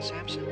Samson?